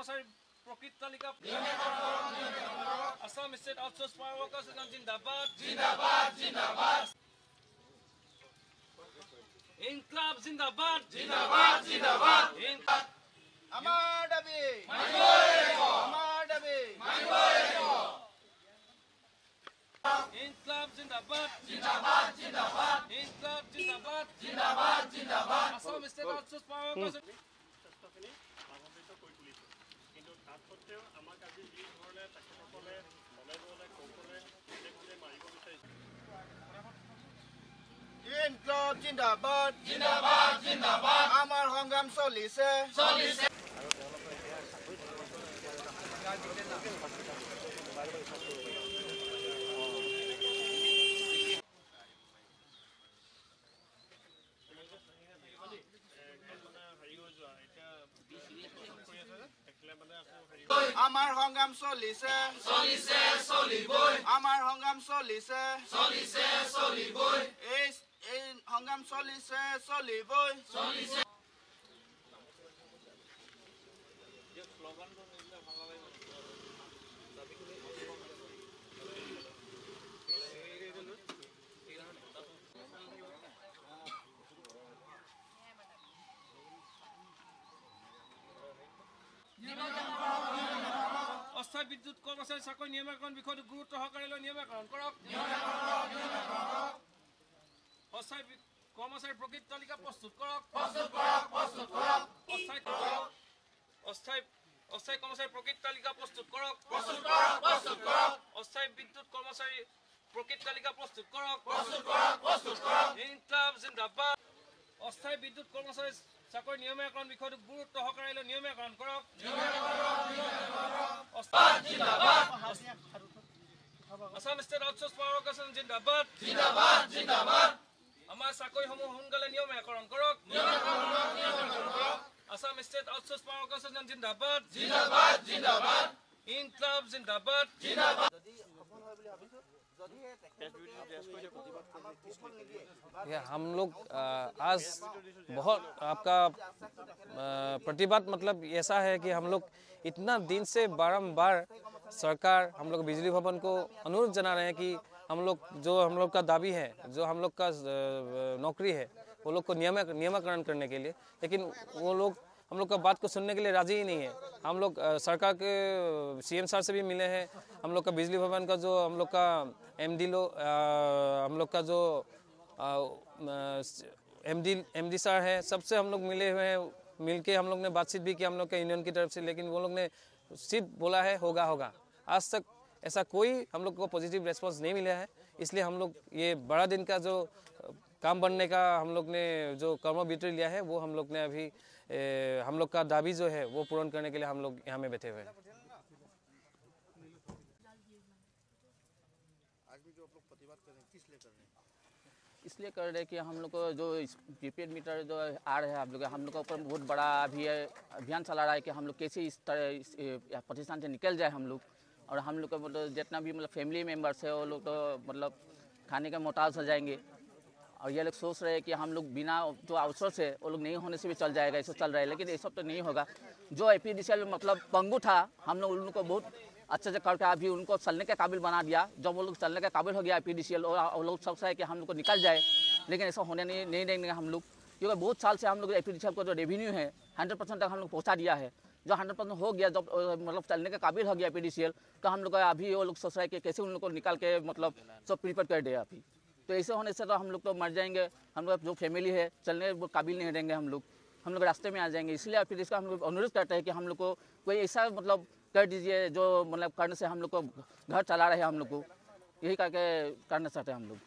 কর্মচারী প্রকৃত তালিকা। Assam state outsource power workers union জিন্দাবাদ। জিন্দাবাদ জিন্দাবাদ ইনকলাব জিন্দাবাদ। জিন্দাবাদ জিন্দাবাদ আমার দাবি। আমার দাবি। ইনকলাব জিন্দাবাদ। জিন্দাবাদ জিন্দাবাদ ইনকলাব জিন্দাবাদ। জিন্দাবাদ জিন্দাবাদ Assam state outsource power workers সত্ত্বেও আমাক আজি যি ধৰণে তেখেতসকলে বলে কৌশলে মাৰিব বিচাৰিছে। জিন্দাবাদ। জিন্দাবাদ জিন্দাবাদ। আমাৰ সংগ্ৰাম চলিছে। চলিছে। আমাৰ সংগ্ৰাম চলিছে। চলিছে চলিবই। আমাৰ সংগ্ৰাম চলিছে। চলিছে চলিবই। এই এই সংগ্ৰাম চলিছে চলিবই। চলিছে। অস্থায়ী বিদ্যুৎ কৰ্মচাৰী চাকৰি নিয়মীয়াকৰণ বিষয়টো গুৰুত্ব সহকাৰে লৈ নিয়মীয়াকৰণ কৰক। অস্থায়ী কৰ্মচাৰীৰ প্ৰকৃত তালিকা প্ৰস্তুত কৰক। অস্থায়ী কৰ্মচাৰীৰ প্ৰকৃত তালিকা প্ৰস্তুত কৰক। অস্থায়ী বিদ্যুৎ কৰ্মচাৰীৰ প্ৰকৃত তালিকা প্ৰস্তুত কৰক। অস্থায়ী বিদ্যুৎ কৰ্মচাৰী চাকৰি নিয়মীয়াকৰণ বিষয়টো গুৰুত্ব সহকাৰে লৈ নিয়মীয়াকৰণ কৰক। Assam state outsource power workers জিন্দাবাদ। জিন্দাবাদ জিন্দাবাদ। আমাৰ চাকৰিসমূহ সোনকালে নিয়মীয়াকৰণ কৰক। Assam state outsource power workers জিন্দাবাদ। জিন্দাবাদ জিন্দাবাদ। ইনকলাব জিন্দাবাদ। ये हम लोग आज बहुत आपका प्रतिवाद मतलब ऐसा है कि हम लोग इतना दिन से बारंबार सरकार, हम लोग बिजली भवन को अनुरोध जना रहे हैं कि हम लोग, जो हम लोग का दाबी है, जो हम लोग का नौकरी है, वो लोग को नियम नियमकरण करने के लिए। लेकिन वो लोग हम लोग का बात को सुनने के लिए राज़ी ही नहीं है हम लोग सरकार के सीएम सर से भी मिले हैं हम लोग का बिजली भवन का जो हम लोग का एमडी लो हम लोग का जो M D M D sir है सबसे हम लोग मिले हुए हैं मिल के हम लोग ने बातचीत भी की हम लोग के यूनियन की तरफ़ से लेकिन वो लोग ने सिर्फ़ बोला है होगा होगा आज तक ऐसा कोई हम लोग को पॉजिटिव रेस्पॉन्स नहीं मिला है इसलिए हम लोग ये बड़ा दिन का जो काम बनने का हम लोग ने जो कर्म कर्मविरति लिया है वो हम लोग ने अभी ए, हम लोग का दाबी जो है वो पूर्ण करने के लिए हम लोग यहाँ में बैठे हुए हैं। इसलिए कर रहे हैं कि हम लोग को जो प्रीपेड मीटर जो आ रहे हैं हम लोग हम लोग का ऊपर बहुत बड़ा अभी अभियान चला रहा है कि हम लोग कैसे इस तरह प्रतिष्ठान से निकल जाए हम लोग। और हम लोग का मतलब जितना भी मतलब फैमिली मेंबर्स है वो लोग तो मतलब खाने के मोहताज हो जाएँगे। और ये लोग सोच रहे हैं कि हम लोग बिना जो आउटसोर्स है, वो लोग नहीं होने से भी चल जाएगा, ऐसा चल रहा है, लेकिन ये सब तो नहीं होगा। जो ए मतलब पंगु था, हम लोग उनको बहुत अच्छे से करके अभी उनको चलने के काबिल बना दिया। जब वो लोग चलने के काबिल हो गया पी डी सी एल और लोग सोच रहे हैं कि हम लोग को निकल जाए, लेकिन ऐसा होने नहीं नहीं देंगे हम लोग। क्योंकि बहुत साल से हम लोग ए पी डी को जो रेवेन्यू है हंड्रेड परसेंट तक हम लोग पहुँचा दिया है। जो हंड्रेड परसेंट हो गया, जब मतलब चलने के काबिल हो गया पी डी सी एल तो हम लोग अभी वो लोग सोच रहे हैं कि कैसे उन लोग को निकाल के मतलब सब प्रिपेयर कर दे अभी। तो ऐसे होने से तो हम लोग तो मर जाएँगे। हम लोग जो फैमिली है, चलने वो काबिल नहीं रहेंगे हम लोग। हम लोग रास्ते में आ जाएँगे। इसलिए फिर इसका हम लोग अनुरोध करते हैं कि हम लोग को कोई ऐसा मतलब कर दीजिए जो मतलब करने से हम लोग को घर चला रहे हैं हम लोग को। यही करके करना चाहते हैं हम लोग।